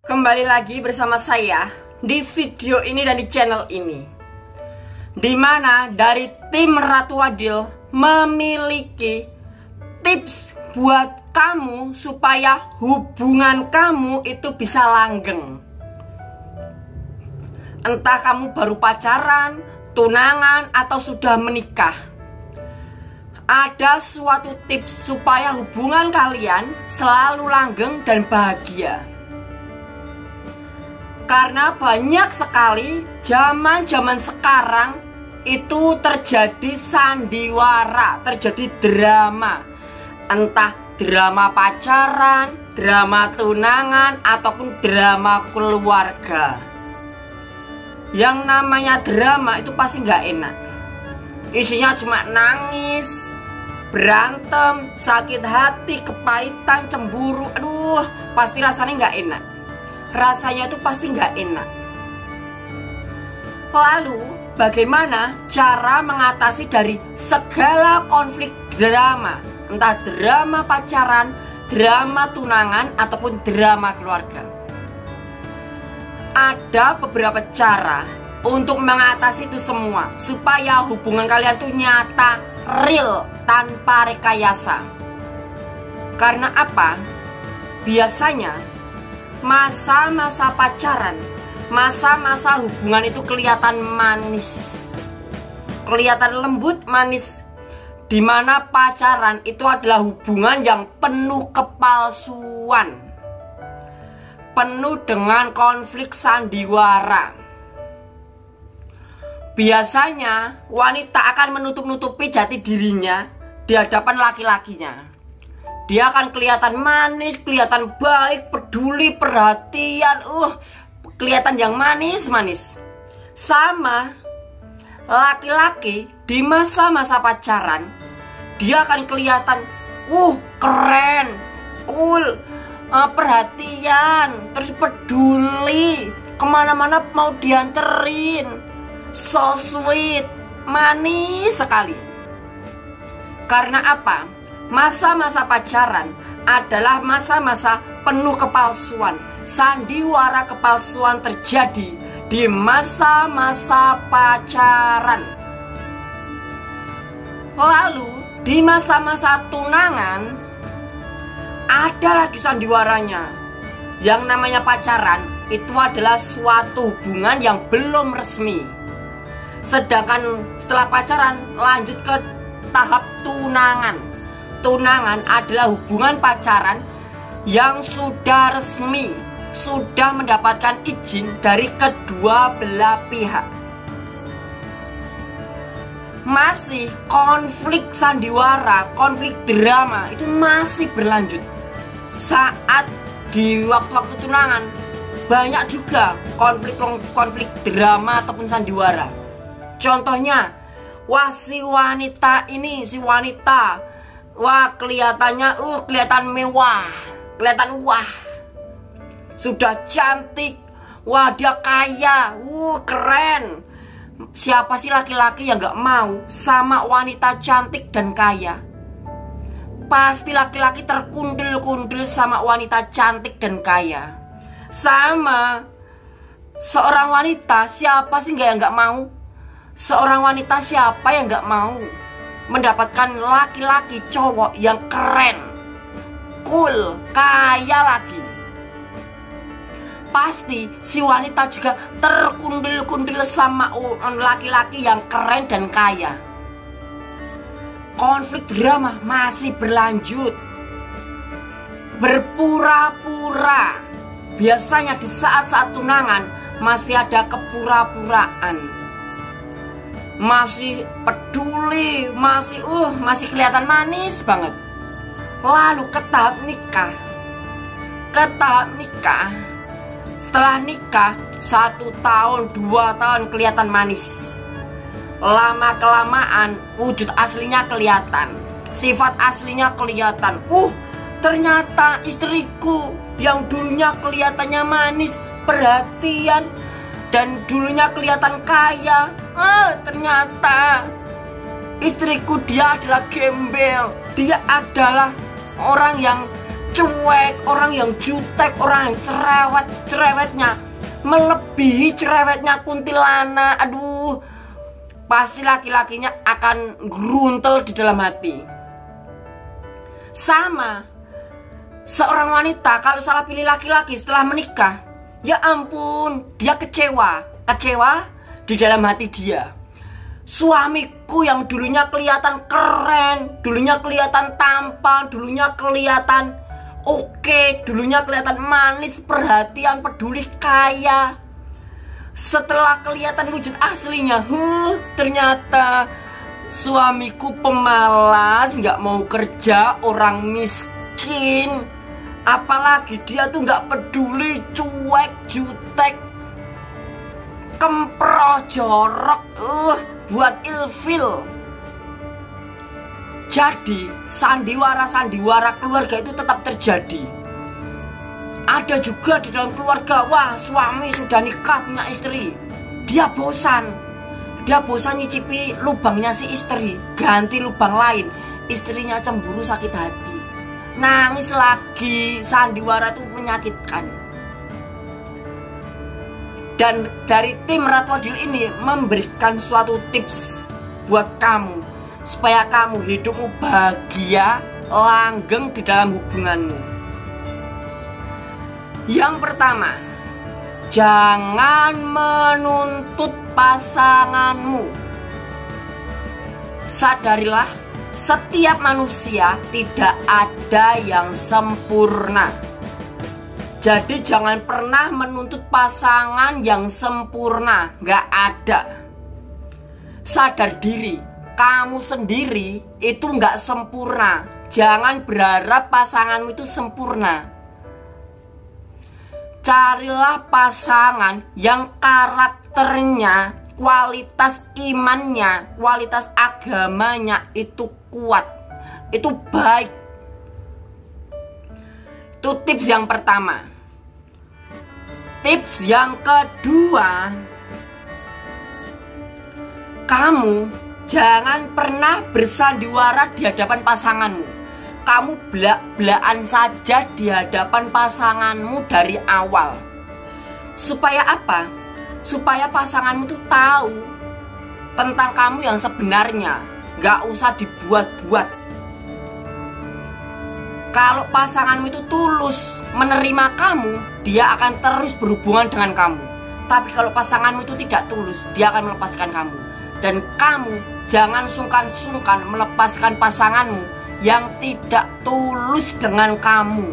Kembali lagi bersama saya di video ini dan di channel ini. Di mana dari tim Ratu Adil memiliki tips buat kamu supaya hubungan kamu itu bisa langgeng. Entah kamu baru pacaran, tunangan, atau sudah menikah. Ada suatu tips supaya hubungan kalian selalu langgeng dan bahagia. Karena banyak sekali zaman-zaman sekarang itu terjadi sandiwara, terjadi drama. Entah drama pacaran, drama tunangan, ataupun drama keluarga. Yang namanya drama itu pasti nggak enak. Isinya cuma nangis, berantem, sakit hati, kepahitan, cemburu, aduh, pasti rasanya nggak enak. Rasanya itu pasti nggak enak. Lalu, bagaimana cara mengatasi dari segala konflik drama, entah drama pacaran, drama tunangan, ataupun drama keluarga? Ada beberapa cara untuk mengatasi itu semua supaya hubungan kalian tuh nyata real tanpa rekayasa. Karena apa? Biasanya masa-masa pacaran, masa-masa hubungan itu kelihatan manis. Kelihatan lembut, manis. Di mana pacaran itu adalah hubungan yang penuh kepalsuan. Penuh dengan konflik sandiwara Biasanya wanita akan menutup-nutupi jati dirinya di hadapan laki-lakinya. Dia akan kelihatan manis, kelihatan baik, peduli, perhatian, uh, kelihatan yang manis-manis. Sama laki-laki di masa-masa pacaran, dia akan kelihatan, uh, keren, cool, uh, perhatian, terus peduli, ke mana-mana mau dianterin so sweet, manis sekali. Karena apa? Masa-masa pacaran adalah masa-masa penuh kepalsuan. Sandiwara kepalsuan terjadi di masa-masa pacaran. Lalu di masa-masa tunangan ada lagi sandiwaranya. Yang namanya pacaran itu adalah suatu hubungan yang belum resmi Sedangkan setelah pacaran lanjut ke tahap tunangan. Tunangan adalah hubungan pacaran yang sudah resmi, sudah mendapatkan izin dari kedua belah pihak. Masih konflik sandiwara, konflik drama itu masih berlanjut. Saat di waktu-waktu tunangan banyak juga konflik-konflik drama ataupun sandiwara Contohnya, wah si wanita ini, si wanita, wah kelihatannya, uh kelihatan mewah, kelihatan wah, sudah cantik, wah dia kaya, uh keren. Siapa sih laki-laki yang gak mau sama wanita cantik dan kaya? Pasti laki-laki terkundil-kundil sama wanita cantik dan kaya. Sama seorang wanita, siapa sih gak yang gak mau Seorang wanita siapa yang gak mau mendapatkan laki-laki cowok yang keren, cool, kaya lagi? Pasti si wanita juga terkundil-kundil sama laki-laki yang keren dan kaya. Konflik drama masih berlanjut. Berpura-pura. Biasanya di saat-saat tunangan masih ada kepura-puraan masih peduli, masih uh, masih kelihatan manis banget. Lalu ke tahap nikah, ke tahap nikah. Setelah nikah satu tahun dua tahun kelihatan manis. Lama kelamaan wujud aslinya kelihatan, sifat aslinya kelihatan. Uh, ternyata istriku yang dulunya kelihatannya manis, perhatian, dan dulunya kelihatan kaya ah, ternyata istriku dia adalah gembel dia adalah orang yang cuek, orang yang jutek, orang yang cerewet, cerewetnya melebihi cerewetnya kuntilana. Aduh, pasti laki-lakinya akan gruntel di dalam hati. Sama seorang wanita kalau salah pilih laki-laki setelah menikah, ya ampun, dia kecewa, kecewa di dalam hati dia. Suamiku yang dulunya kelihatan keren, dulunya kelihatan tampan, dulunya kelihatan oke, okay, dulunya kelihatan manis, perhatian, peduli, kaya. Setelah kelihatan wujud aslinya, huh, ternyata suamiku pemalas, nggak mau kerja, orang miskin. Apalagi dia tuh nggak peduli, cuek, jutek, kemproh, jorok, uh, buat ilfil. Jadi sandiwara-sandiwara keluarga itu tetap terjadi. Ada juga di dalam keluarga, wah suami sudah nikah punya istri, dia bosan, dia bosan nyicipi lubangnya si istri, ganti lubang lain, istrinya cemburu sakit hati, nangis lagi, sandiwara itu menyakitkan. Dan dari tim Ratu Adil ini memberikan suatu tips buat kamu supaya kamu hidupmu bahagia, langgeng di dalam hubunganmu. Yang pertama, jangan menuntut pasanganmu. Sadarilah, setiap manusia tidak ada yang sempurna. Jadi jangan pernah menuntut pasangan yang sempurna, gak ada. Sadar diri, kamu sendiri itu nggak sempurna. Jangan berharap pasanganmu itu sempurna. Carilah pasangan yang karakternya, kualitas imannya, kualitas agamanya itu kuat. Itu baik. Itu tips yang pertama. Tips yang kedua, kamu Jangan pernah bersandiwara di hadapan pasanganmu. Kamu belak-belakan saja di hadapan pasanganmu dari awal. Supaya apa? Supaya pasanganmu itu tahu tentang kamu yang sebenarnya. Gak usah dibuat-buat. Kalau pasanganmu itu tulus menerima kamu, dia akan terus berhubungan dengan kamu. Tapi kalau pasanganmu itu tidak tulus, dia akan melepaskan kamu. Dan kamu Jangan sungkan-sungkan melepaskan pasanganmu yang tidak tulus dengan kamu.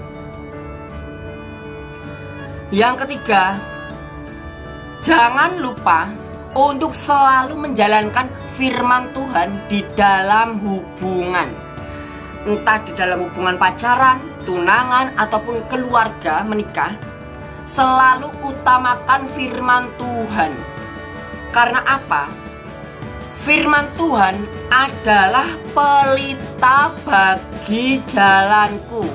Yang ketiga, jangan lupa untuk selalu menjalankan firman Tuhan di dalam hubungan. Entah di dalam hubungan pacaran, tunangan, ataupun keluarga menikah, selalu utamakan firman Tuhan. Karena apa? Firman Tuhan adalah pelita bagi jalanku.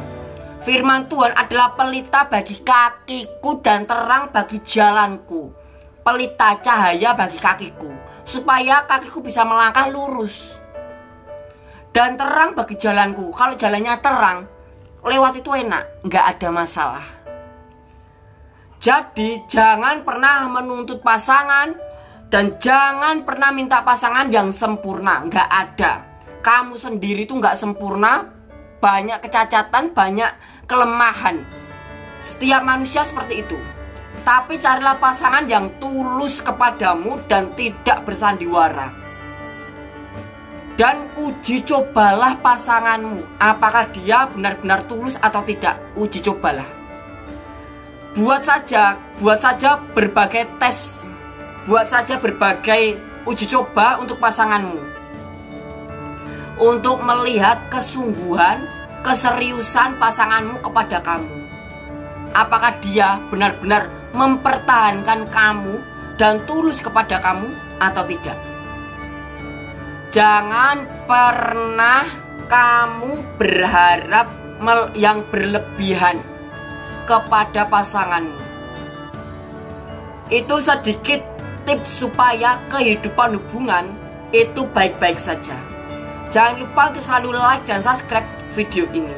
Firman Tuhan adalah pelita bagi kakiku dan terang bagi jalanku. Pelita cahaya bagi kakiku, supaya kakiku bisa melangkah lurus. Dan terang bagi jalanku. Kalau jalannya terang, lewat itu enak, nggak ada masalah. Jadi jangan pernah menuntut pasangan dan jangan pernah minta pasangan yang sempurna Nggak ada Kamu sendiri tuh nggak sempurna Banyak kecacatan, banyak kelemahan Setiap manusia seperti itu Tapi carilah pasangan yang tulus kepadamu Dan tidak bersandiwara Dan uji cobalah pasanganmu. Apakah dia benar-benar tulus atau tidak? Uji cobalah. Buat saja, buat saja berbagai tes. Buat saja berbagai uji coba untuk pasanganmu. Untuk melihat kesungguhan, keseriusan pasanganmu kepada kamu. Apakah dia benar-benar mempertahankan kamu dan tulus kepada kamu atau tidak Jangan pernah kamu berharap yang berlebihan kepada pasanganmu itu sedikit tips supaya kehidupan hubungan itu baik-baik saja. Jangan lupa untuk selalu like dan subscribe video ini.